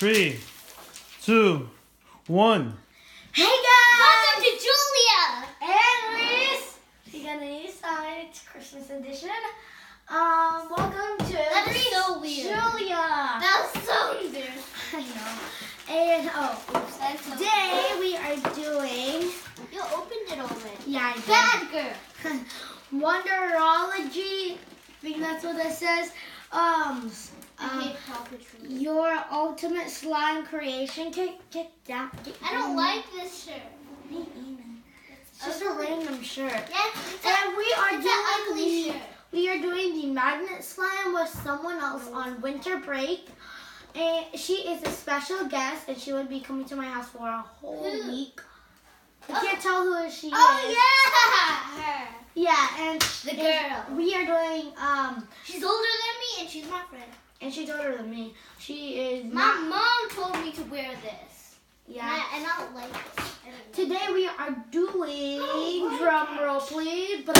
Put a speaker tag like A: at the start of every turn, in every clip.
A: Three, two, one.
B: Hey guys!
C: Welcome to Julia!
B: And Reese! You got a new sign. It's Christmas edition. Um, welcome to
C: That is so weird.
B: Julia.
C: That was so weird.
B: I know. And oh, oops.
C: That's so
B: today we are doing
C: You opened it already.
B: yeah, I
C: Bad girl.
B: did. Wonderology. I think that's what it says. Um,
C: I
B: um
C: hate Paw Patrol.
B: your ultimate slime creation. Get down. Get
C: I don't like this shirt.
B: Me either. It's just a random shirt.
C: Yeah,
B: And we are doing
C: ugly
B: the-
C: shirt.
B: We are doing the magnet slime with someone else on winter break. And she is a special guest and she would be coming to my house for a whole
C: Who?
B: week. I
C: Oh.
B: can't tell who she
C: Oh
B: is.
C: Oh yeah, her.
B: Yeah, and
C: The
B: and
C: girl.
B: We are doing um
C: She's older than me and she's my friend.
B: and she's older than me. She is
C: My mom told me to wear this.
B: yeah.
C: And I, and I don't like it.
B: Today we are doing
C: Oh
B: drum roll please, but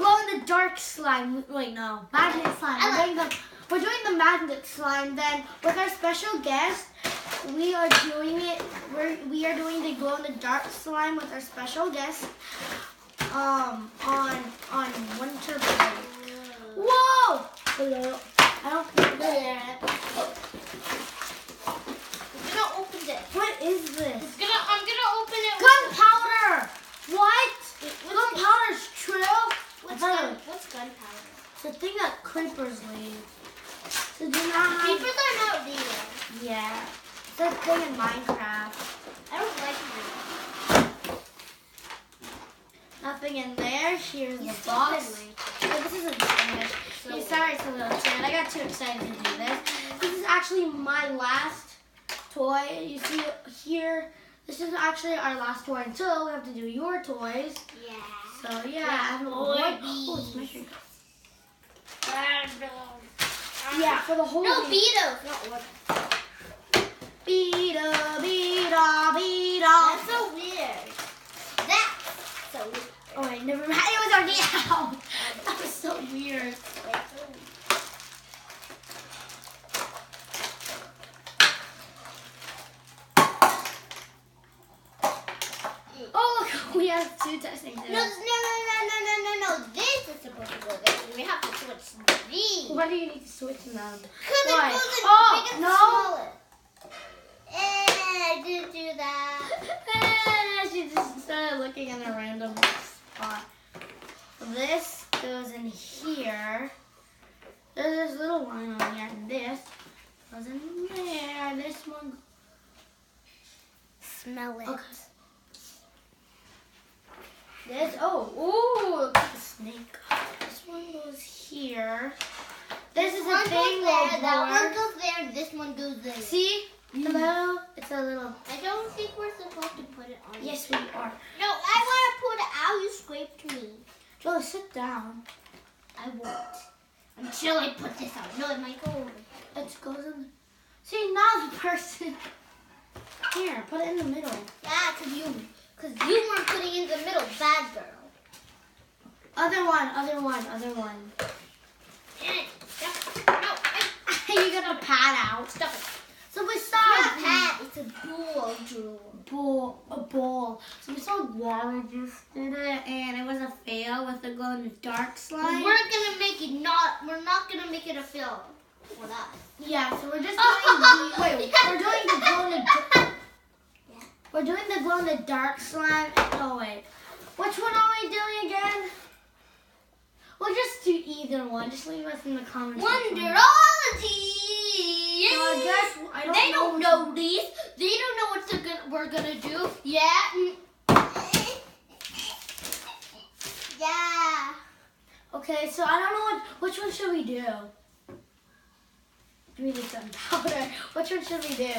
B: glow in the dark slime. Wait, no, magnet slime.
C: I
B: We're doing the we're doing the magnet slime. Then with our special guest, we are doing it. We're we are doing the glow in the dark slime with our special guest. Um, on on winter break. Whoa! Hello. I don't think
C: I'm gonna open this.
B: What is this?
C: It's gonna, I'm gonna open it.
B: Gunpowder. What? Gunpowder's true.
C: what's, gun, what's gunpowder?
B: It's the thing that creepers leave. So do not have.
C: Creepers are not real.
B: Yeah. It's a thing in Minecraft.
C: I don't like them.
B: Nothing in there. Here's
C: You
B: the box. This isn't finished.
C: So
B: Yeah, sorry, it's a little sad. I got too excited to do this. This is actually my last toy. You see here. This is actually our last toy until we have to do your toys.
C: Yeah.
B: So yeah,
C: Yeah,
B: I have a one- Oh, it's. Yeah, for the whole
C: No,
B: week.
C: Beatles, not what.
B: Beeta, beeta, beeta.
C: That's so weird. That's so weird.
B: Oh wait, never mind. It was already out. So weird. Oh look, we have two testing
C: No, no, no, no, no, no, no, no. This is supposed to go there. We have to switch these.
B: Why do you need to switch them?
C: Because it goes in
B: Oh,
C: big and
B: no.
C: smaller. Eh, I didn't do that.
B: she just started looking in a random spot. This goes in here. There's this little one on here, and this goes in there. This one.
C: Smell it.
B: Okay. This. Oh, ooh, look at the snake. This one goes here. This is a
C: one
B: thing
C: goes there,
B: will
C: that one
B: work.
C: goes there, this one goes there.
B: See? Hello? It's a little.
C: I don't think we're supposed to put it on.
B: Yes, we are.
C: No, I want to put it out. You scraped me.
B: Joe, sit down.
C: I won't. Until I put this on. No, it might go over.
B: It goes in. See, now the person. Here, put it in the middle.
C: Yeah, because you, cause you weren't putting in the middle. Bad girl.
B: Other one, other one, other one.
C: Eh, yep. No, I,
B: a out.
C: stop it.
B: So we saw
C: a. It's a ball jewel.
B: bowl, a ball. So we saw Wally just did it, and it was a fail with the glow in the dark slime.
C: We're gonna make it not. We're not gonna make it a film for that.
B: Yeah, so we're just doing the wait. We're doing the glow in the.
C: Yeah.
B: We're doing the glow in the dark slime. Oh wait, which one are we doing again? We'll just do either one. Just leave us in the comments. which I guess I don't
C: they
B: know
C: don't know these. They don't know what they're gonna, we're gonna do. Yeah. Yeah.
B: Okay, so I don't know what which one should we do. Do we do gunpowder? Which one should we do?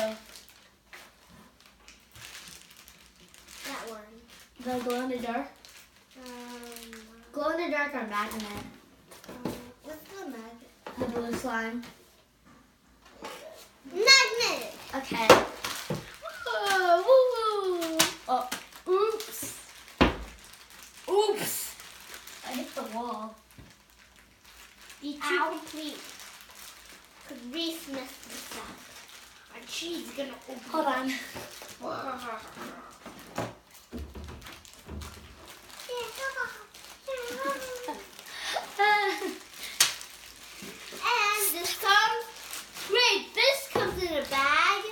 C: That one.
B: The glow in the dark.
C: Um,
B: Glow in the dark or magnet?
C: um, what's the magnet?
B: The blue slime.
C: Magnet.
B: Okay. Oh, woo, woo. oh, oops. Oops. I hit the wall.
C: Be too
B: Ow.
C: complete. Cause Reese messed this up. And she's gonna open
B: Hold on.
C: And this comes, great, this comes in a bag.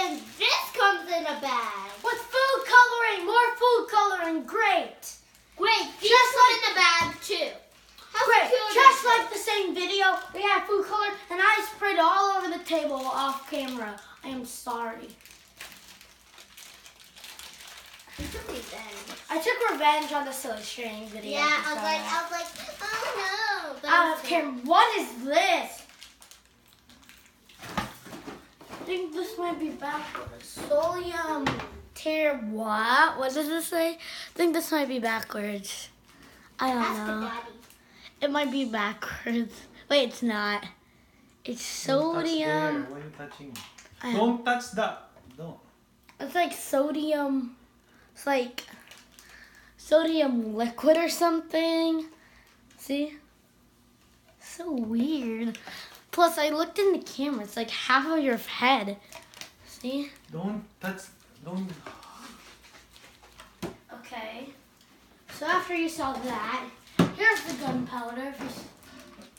C: And this comes in a bag.
B: With food coloring, more food coloring, great.
C: Great, these
B: Just
C: come in the bag too. How
B: Great.
C: cute is
B: Just
C: this?
B: like the same video, we have food color, and I sprayed all over the table off camera. I am sorry.
C: You took revenge.
B: I took revenge on the silly string video.
C: Yeah, I was like,
B: start.
C: I was like, oh no. But
B: Out
C: I was
B: camera. What is this? I think this might be backwards. Solium tear what? What does this say? I think this might be backwards. I don't
C: Ask
B: know.
C: daddy.
B: It might be backwards. Wait, it's not. It's
A: Don't touch
B: sodium.
A: Why are you touching? Don't touch that. Don't.
B: It's like sodium. It's like sodium liquid or something. See? So weird. Plus, I looked in the camera. It's like half of your head. See?
A: Don't touch. Don't.
B: Okay. So after you saw that, here's the gunpowder. If you s-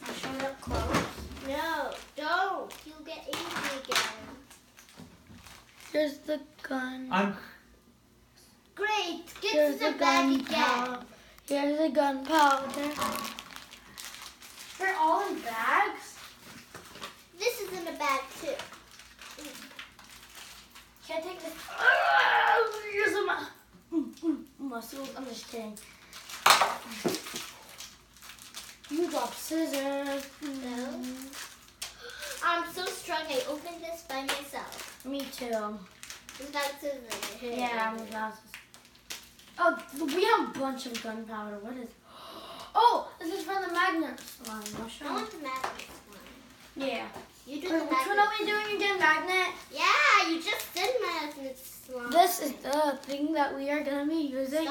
B: I'll show it up close.
C: No, don't. You'll get angry again.
B: Here's the gun.
A: Un-
C: Great. Get
B: Here's
C: to the,
B: the
C: bag again.
B: gunpowder. Here's the gunpowder. They're all in bags.
C: This is in the bag too.
B: Can I take this? Oh, here's some mm, mm, muscles. I'm just kidding. You drop scissors.
C: No. I'm so strong. I opened this by myself.
B: Me too.
C: Without scissors.
B: Yeah, I'm glasses. Oh, we have a bunch of gunpowder. What is? Oh, this is for the magnet slime. I'll show
C: I want the magnet one.
B: Yeah.
C: You do
B: Wait,
C: the
B: which
C: magnet.
B: one are we doing again? Magnet.
C: Yeah, you just did magnet slime.
B: This is the thing that we are gonna be using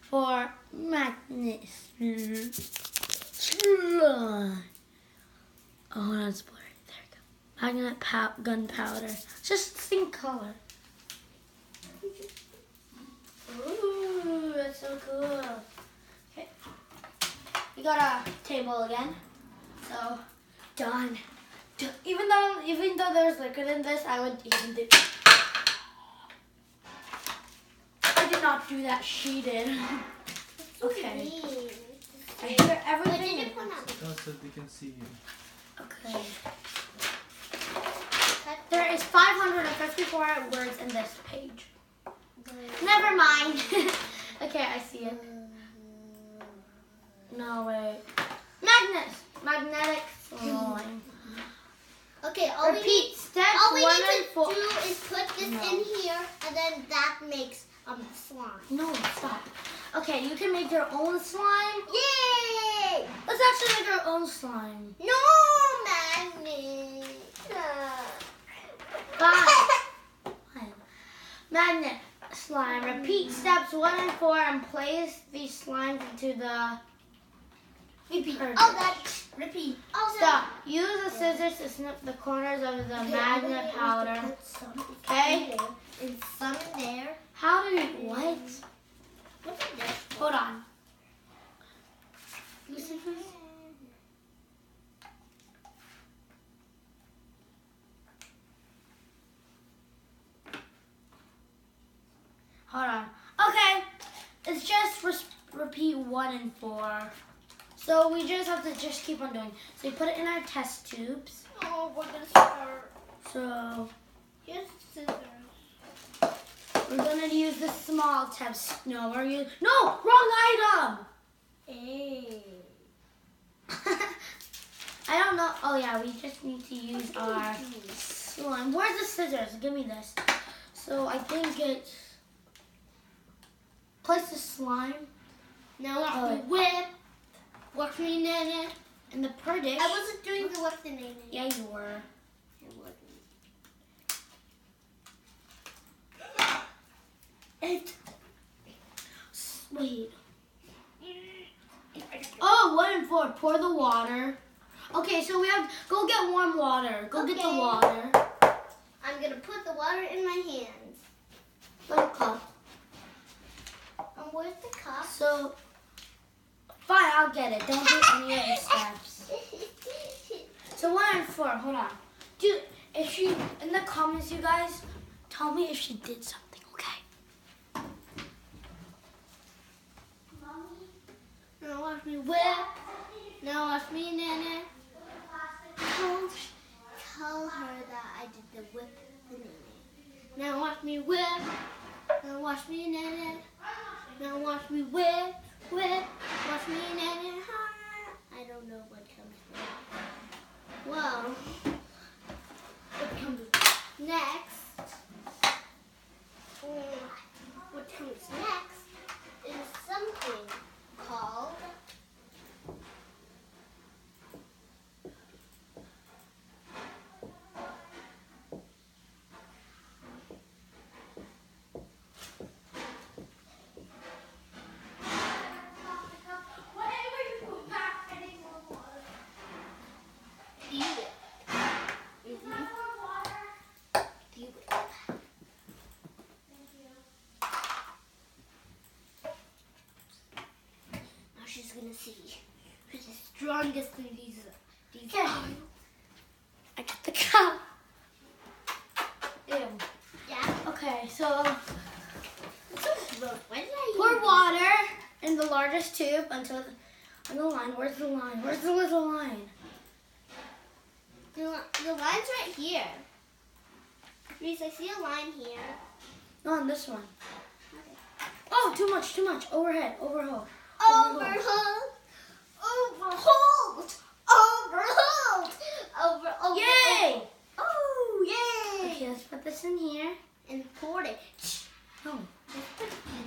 B: for magnets. Slime. Oh, that's blurry. There we go. Magnet pow- gunpowder. Just think color. Ooh, that's so cool. Okay. We got a table again. So done. Do- Even though even though there's liquid in this, I would even do. I did not do that. She did. Okay. I hear everything.
C: did you put on?
A: Just so they can see you.
B: Okay. There is 554 words in this page. Never mind. okay, I see it. No way. Magnets. Magnetic slime.
C: Okay, all we need,
B: Repeat steps
C: all we
B: one
C: need
B: and
C: to
B: four.
C: do is put this
B: No.
C: in here, and then that makes um slime.
B: No, stop. Okay, you can make your own slime.
C: Yay!
B: Let's actually make our own slime.
C: No magnet.
B: Fine. Magnet slime. Repeat steps one and four and place these slimes into the.
C: Repeat.
B: Perfect.
C: Oh, that. Repeat. Oh,
B: Stop. Use the scissors to snip the corners of the magnet powder. Okay.
C: And some in there.
B: How do you what?
C: What's in there?
B: Hold on. Hold on. Okay. It's just res- repeat one and four. So we just have to just keep on doing. So we put it in our test tubes.
C: Oh, we're gonna start.
B: So
C: Here's scissors.
B: we're gonna use the small test. No, we're using no wrong item.
C: Hey.
B: I don't know. Oh yeah, we just need to use our slime. Where's the scissors? Give me this. So I think it's place the slime
C: Now I
B: Oh,
C: have to whip. Watch me, Nae Nae.
B: in the per.
C: I wasn't doing the whip the Nae Nae.
B: Yeah, you were.
C: Wasn't.
B: It. Wait. Oh, one and four. Pour the water. Okay, so we have go get warm water. Go get the water.
C: I'm gonna put the water in my hands.
B: Little cup.
C: Where's the cup?
B: So fine, I'll get it. Don't do any of the steps. So one and four. Hold on. Dude, if she in the comments, you guys, tell me if she did something. Okay.
C: now watch me whip. Now watch me, Nae Nae. Don't tell her that I did the whip the Nae Nae. Now watch me whip. Now watch me, Nae Nae. Now watch me whip, whip. Watch me, Nae Nae. I don't know what comes next. Well, what comes next? What comes next is something called Do you whip? Mhm. Do you whip? Gonna see who's the strongest in these. these.
B: I got the cup. Ew.
C: Yeah.
B: Okay, so
C: It's so slow. Why did I
B: pour water in the largest tube until on the line. Where's the line? Where's the little line?
C: The, the line's right here. Reese, I see a line here.
B: No, on this one.
C: Okay.
B: Oh, too much, too much. Overhead, overhaul.
C: Over. Over.
B: Yay!
C: Oh, yay!
B: Okay, let's put this in here.
C: And pour it.
B: Oh.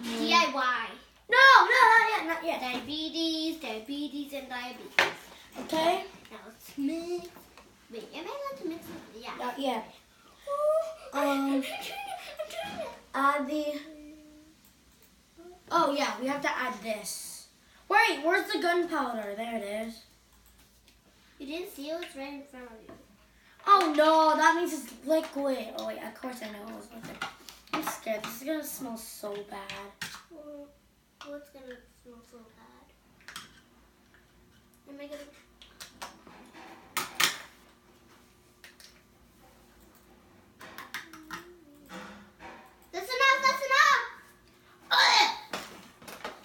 C: DIY.
B: No, no, not yet, not yet.
C: Diabetes, diabetes, and diabetes.
B: Okay?
C: Now let's mix. Wait, am I allowed to mix it? Yeah.
B: Not yet.
C: I'm
B: Um,
C: trying it. I'm trying it.
B: add the. Oh yeah, we have to add this. Wait, where's the gunpowder? There it is.
C: You didn't see it was right in front of you.
B: Oh no, that means it's liquid. Oh wait, of course I know it was liquid. I'm scared. This is gonna smell so bad.
C: Well, what's gonna smell so bad? Am I gonna? That's enough. That's enough.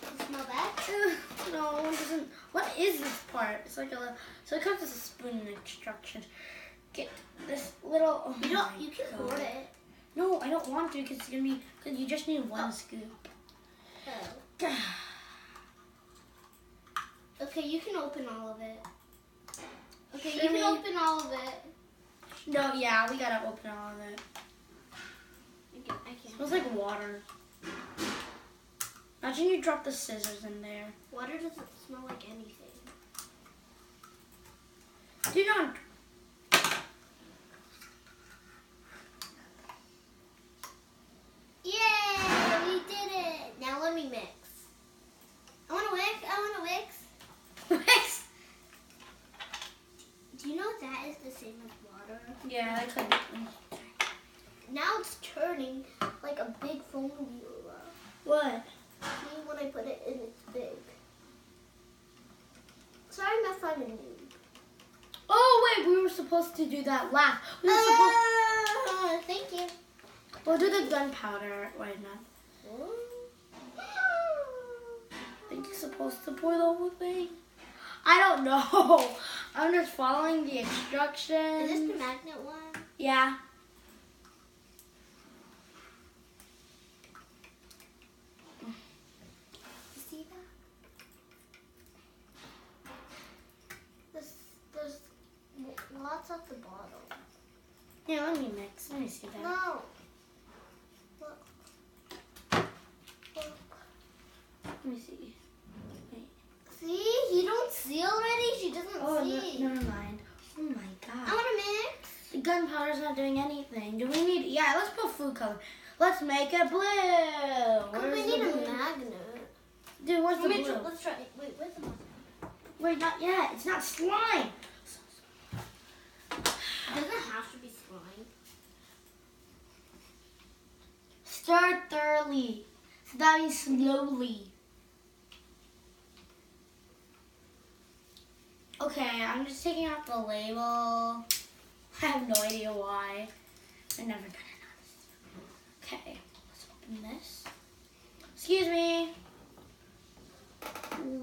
C: Does it smell bad?
B: Ugh, no, it doesn't. What is this part? It's like a. So it comes with a spoon instructions. Get this little. Oh
C: You don't. You can
B: God.
C: it.
B: No, I don't want to because it's gonna be. Because you just need one oh. scoop.
C: Oh. Okay, you can open all of it. Okay, you
B: Shimmy.
C: can open all of it.
B: No, yeah, we gotta open all of it.
C: I can. I can.
B: smells like water. Imagine you drop the scissors in there.
C: Water doesn't smell like anything.
B: Do not.
C: Yay! We did it! Now let me mix. I want to mix. I want to mix.
B: Mix.
C: Do you know that is the same as water?
B: Yeah, that could.
C: Now it's turning like a big phone wheel.
B: What?
C: See when I put it in, it's big. Sorry, I'm a noob.
B: Oh wait, we were supposed to do that last. We were supposed.
C: Ah, thank you.
B: We'll do the gunpowder. Wait, not. I think you're supposed to pour the whole thing. I don't know. I'm just following the instructions.
C: Is this the magnet one?
B: Yeah.
C: You see that? There's, there's lots at the bottom.
B: Yeah, let me mix. Let me see that.
C: No. Look. Look.
B: Let me see.
C: See? You don't see already? She doesn't
B: Oh,
C: see.
B: no, never mind. Oh my god.
C: I want to mix.
B: The gunpowder's not doing anything. Do we need? Yeah, let's put food color. Let's make it blue.
C: Because
B: Where's
C: we
B: the
C: need a
B: blue?
C: magnet.
B: Dude, where's the blue?
C: try- Let's try. Wait, where's the magnet?
B: Wait, not yet. It's not slime. Stir thoroughly. So that means slowly. Okay, I'm just taking off the label. I have no idea why. I'm never gonna notice. Okay, let's open this. Excuse me.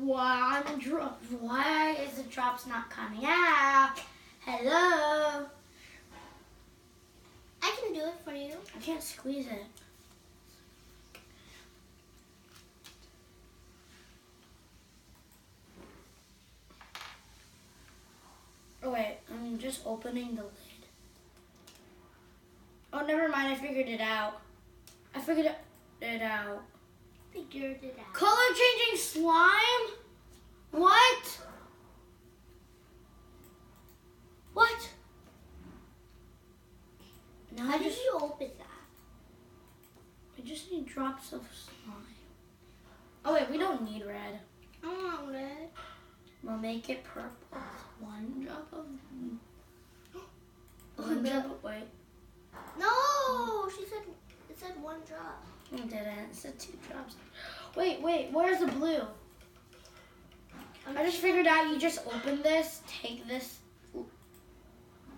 B: One drop. Why is the drops not coming out? Hello.
C: I can do it for you.
B: I can't squeeze it. Oh wait, I'm just opening the lid. Oh, never mind. I figured it out. I figured it- out.
C: Figured it out.
B: Color changing slime? What? What? Now
C: How
B: I
C: did you open that?
B: I just need drops of slime. Oh wait, we don't need red.
C: I want red.
B: We'll make it purple. One drop of. One
C: no.
B: drop of wait.
C: No, she said it said one drop.
B: It didn't. It said two drops. Wait, wait. Where's the blue? I just figured out you just open this, take this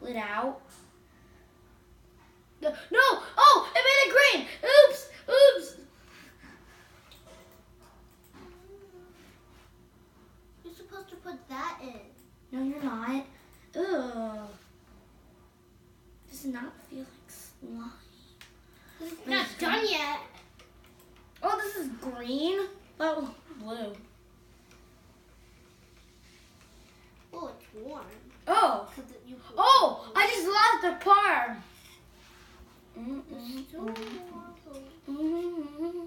B: lid out. No, no! Oh, it made it green! Oops! Oops!
C: You're supposed to put that in.
B: No, you're not. Ugh. Does not feel like slime.
C: It's not done yet.
B: Oh, this is green? Oh, blue.
C: Oh, it's warm.
B: Oh. Oh! I just lost the part!
C: It's so warm.
B: Mm-hmm.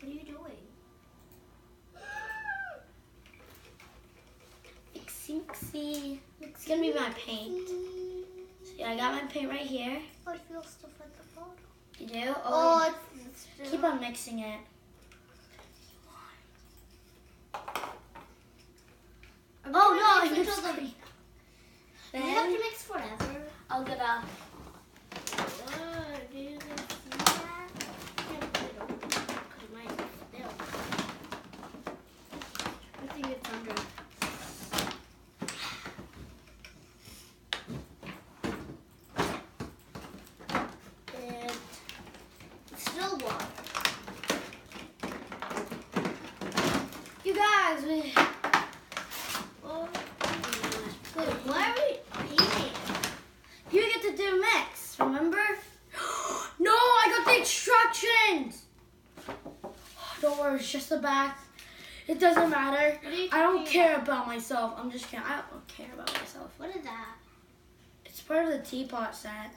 C: What are you doing?
B: Mixy. It's gonna be my paint. See, I got my paint right here.
C: Oh, it feels stuff like the photo.
B: You do?
C: Oh,
B: Oh, keep on mixing it. Oh no,
C: mix
B: I
C: until
B: just
C: the-
B: green.
C: Do you have to mix forever?
B: I'll get a.
C: Uh, do you guys see that? Can't put it open 'cause it might spill. I think it's under.
B: It,
C: It's still water.
B: you guys, we.
C: Oh, Wait, why are we painting?
B: You get to do mix, remember? no, I got the instructions! Don't worry, it's just the back. It doesn't matter. I don't care about myself. I'm just kidding. I don't care about myself.
C: What is that?
B: It's part of the teapot set.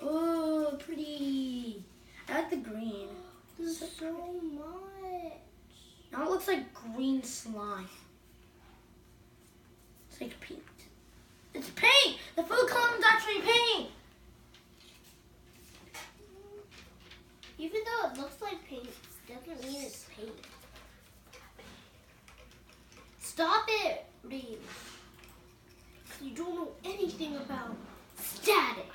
B: Oh, pretty. I like the green.
C: There's so much.
B: Now it looks like green slime. It's like paint. It's paint! The food coloring is actually paint!
C: Even though it looks like paint, doesn't mean it's paint. Stop it, Reed. You don't know anything about static.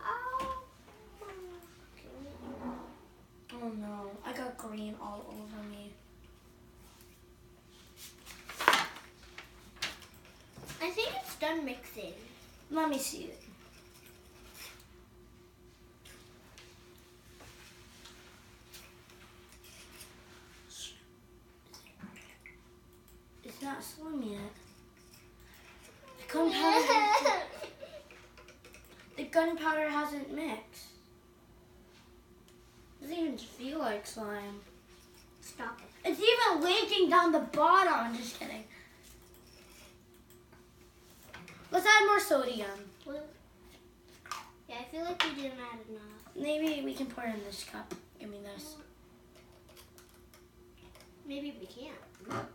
C: Ow.
B: Oh no, I got green all over me.
C: I think it's done mixing.
B: Let me see it. It's not slime yet. The gunpowder, the gunpowder hasn't mixed. It Doesn't even feel like slime.
C: Stop it.
B: It's even leaking down the bottom. I'm just kidding. Let's add more sodium.
C: Yeah, I feel like we didn't add enough.
B: Maybe we can pour it in this cup. Give me this.
C: Maybe we can't.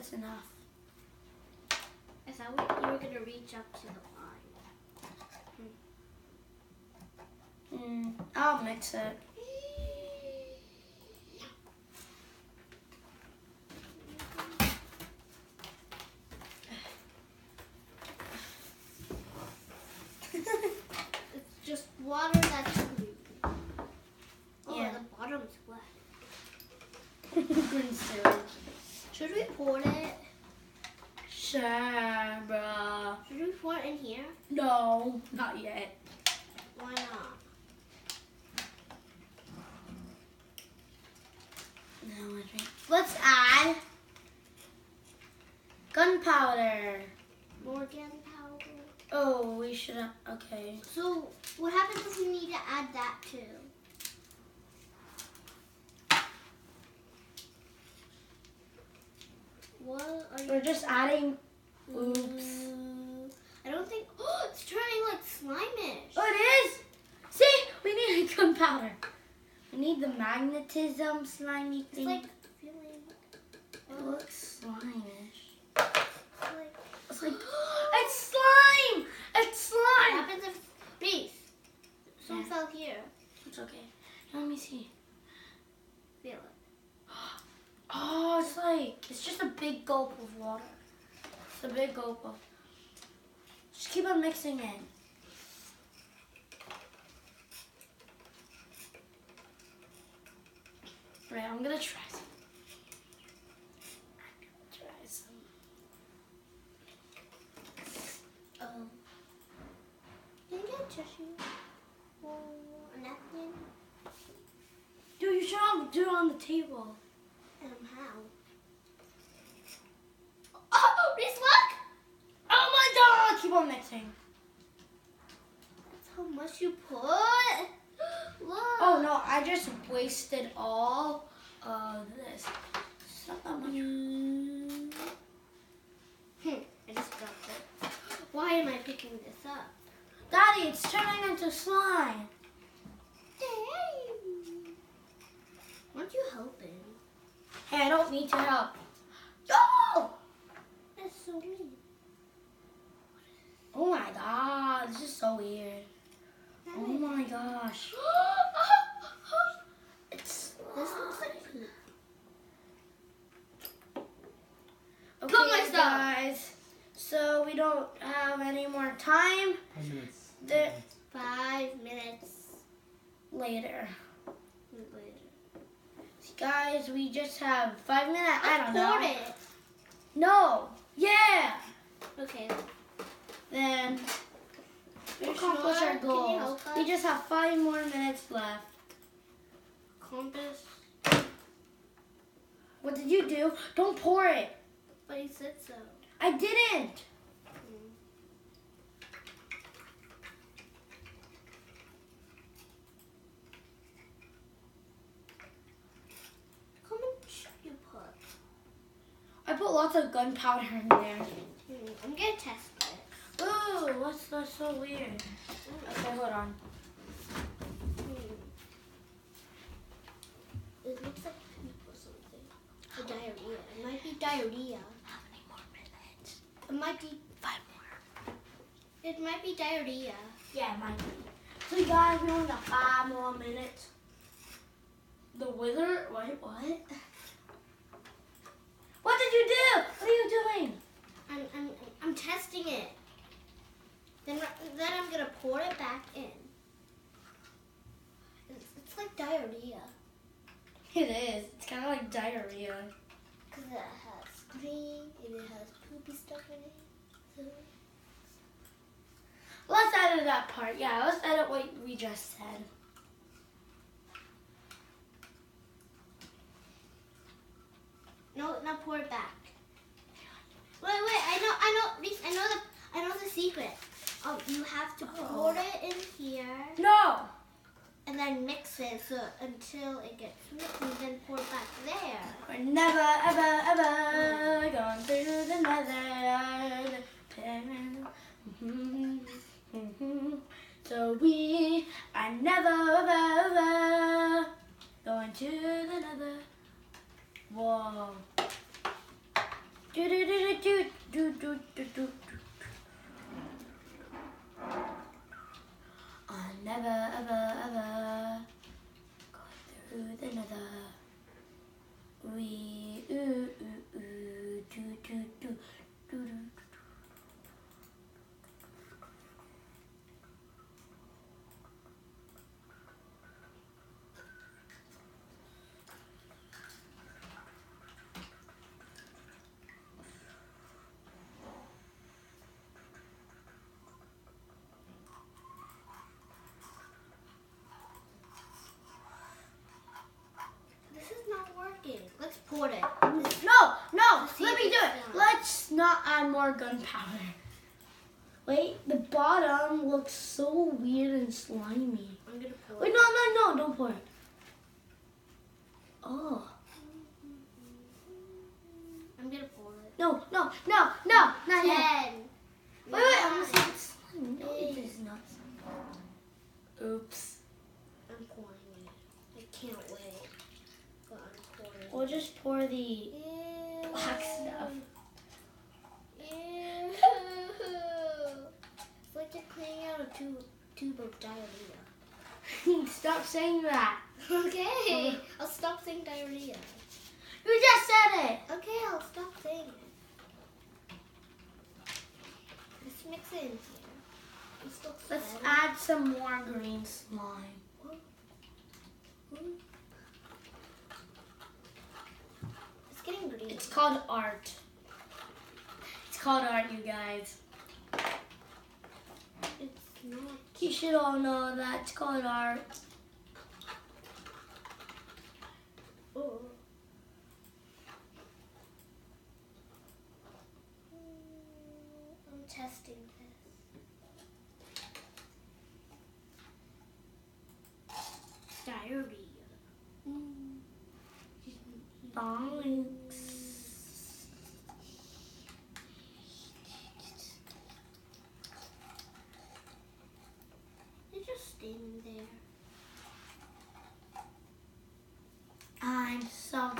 B: that's enough
C: gonna reach up to the line.
B: Mm, I'll mix it.
C: It's just water that's green. Oh,
B: Yeah.
C: the bottom's wet.
B: Green.
C: Should we pour it?
B: Sure, bruh.
C: Pour it in here?
B: No, not yet.
C: Why not?
B: No. Let's add gunpowder.
C: More gunpowder.
B: Oh, we should have. Okay.
C: So, what happens if we need to add that too? What are you?
B: We're just adding. Oops.
C: Mm, I. Oh, it's turning like slimish.
B: Oh, it is. See, we need gunpowder. We need the magnetism slimy thing.
C: It's like feeling.
B: it oh. looks slimish.
C: like.
B: It's like it's slime. It's slime.
C: What happens if Reese? Some
B: Yeah.
C: fell here.
B: It's okay. Let me see.
C: Feel it.
B: Oh, it's like it's just a big gulp of water. It's a big gulp of. Keep on mixing it. Right, I'm gonna try some. Gonna try some.
C: Um. Can you get tissue? Or a napkin?
B: Dude, you should all do it on the table.
C: Um, how? Oh, Reese, look!
B: Oh my god! Keep on mixing.
C: That's how much you put.
B: Oh no, I just wasted all of this. It's not that much.
C: Mm. Hmm, I just dropped it. Why am I picking this up?
B: Daddy, it's turning into slime.
C: Aren't you helping?
B: Hey, I don't need to help. Yo!
C: That's so weird.
B: Oh my god, this is so weird. Oh my gosh. It's
C: This looks like poop.
B: okay,
C: Got my stuff.
B: guys. So we don't have any more time.
A: Five minutes.
B: The-
C: Five minutes
B: Later,
C: later.
B: guys, we just have five minutes. I don't
C: poured
B: know.
C: it.
B: No. Yeah.
C: Okay.
B: Then we
C: Well,
B: accomplish
C: Sean,
B: our
C: can you
B: goals.
C: help
B: We
C: us?
B: just have five more minutes left.
C: Compass.
B: What did you do? Don't pour it.
C: But he said so.
B: I didn't.
C: You put?
B: I put lots of gunpowder in there.
C: Hmm, I'm gonna test it.
B: Ooh, what's that's so weird? Okay, hold on.
C: Hmm. It looks like poop or something. Or diarrhea. It might be diarrhea.
B: How many more minutes?
C: It might be.
B: Five more.
C: It might be diarrhea.
B: Yeah, it might be. So you guys, we only got five more minutes. The wither? Wait, what? What did you do? What are you doing?
C: I'm, I'm, I'm testing it. Then, then I'm gonna pour it back in. It's, it's like diarrhea.
B: It is. It's kind of like diarrhea.
C: Because it has green and it has poopy stuff in it. So,
B: Let's edit that part. Yeah, let's edit what we just said.
C: no, now pour it back. Wait, wait, I know, I know, I know the, I know the secret. Um, you have to pour it in here
B: No.
C: And then mix it so until it gets mixed and then pour it back there.
B: We're never, ever, ever going through the nether. So we are never, ever, ever going to the nether. Whoa. never, ever, ever go through the nether. We ooh ooh ooh do do do do do.
C: This is not working. Let's pour it.
B: No, no, let me do it. Let's not add more gunpowder. Wait, the bottom looks so weird and slimy.
C: I'm gonna pour
B: Wait, no, no, no, don't pour it. Oh,
C: I'm gonna pour it.
B: no, no, no, no, not yet.
C: Ten.
B: Wait, wait, I'm gonna see if it's slimy. No, it is not slimy. Oops.
C: I'm pouring it. I can't wait. But I'm pouring.
B: We'll just pour the
C: Ew.
B: black stuff.
C: Ew. It's like you're cleaning out a tube, tube of diarrhea.
B: Stop saying that.
C: Okay, I'll stop saying diarrhea.
B: You just said it.
C: Okay, I'll stop saying it. Let's mix it in here.
B: Let's add some more green slime.
C: It's getting green.
B: It's called art. It's called art, you guys.
C: It's not.
B: You should all know that it's called art.
C: Oh. Diarrhea. Mm.
B: Thanks.
C: They're just standing there.
B: I'm so.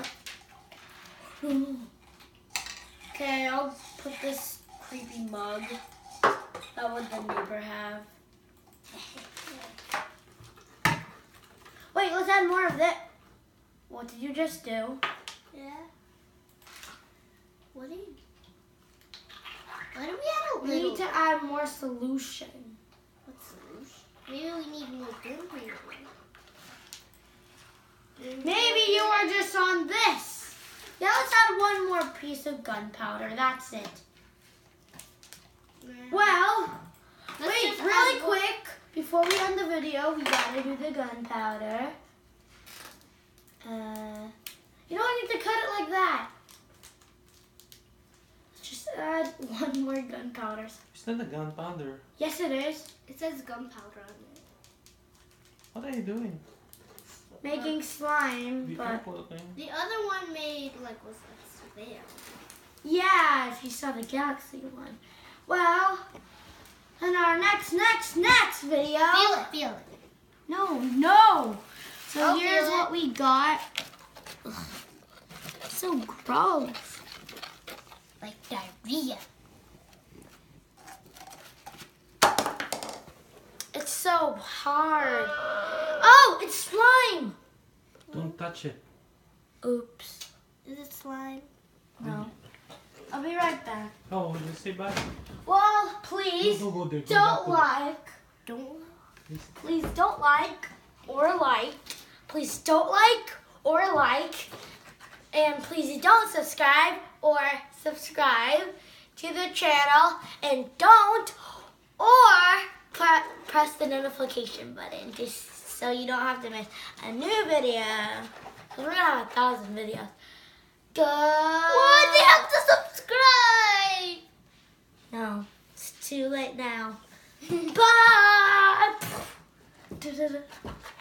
B: okay, I'll put this creepy mug. That would the neighbor have. Wait, let's add more of that. What did you just do?
C: Yeah. What do you? Why do we add a
B: We need to add more solution.
C: What's solution? Maybe we need more gunpowder.
B: Maybe you are just on this. Yeah, let's add one more piece of gunpowder. That's it. Well,
C: Let's
B: wait, really quick. Before we end the video, we gotta do the gunpowder. Uh, you don't need to cut it like that. Just add one more gunpowder.
A: It's not a gunpowder.
B: Yes, it is.
C: It says gunpowder on it.
A: What are you doing?
B: Making slime,
A: Be
B: but?
C: The other one made like was like there.
B: yeah, if you saw the galaxy one. Well, in our next, next, next video.
C: Feel it, feel it.
B: No, no. So
C: I'll
B: here's what we got. Ugh, so gross.
C: Like diarrhea.
B: It's so hard. Oh, it's slime.
A: Don't touch it.
B: Oops.
C: Is it slime?
B: No. Mm-hmm. I'll be right back.
A: Oh, you say bye.
B: Well, please. Don't
A: back to-
B: like.
C: Don't.
B: Please don't like or like. Please don't like or like. And please don't subscribe or subscribe to the channel. And don't or pre- press the notification button just so you don't have to miss a new video. Because we're to have a thousand videos. Go.
C: What? They have to subscribe.
B: No, it's too late now. Bye.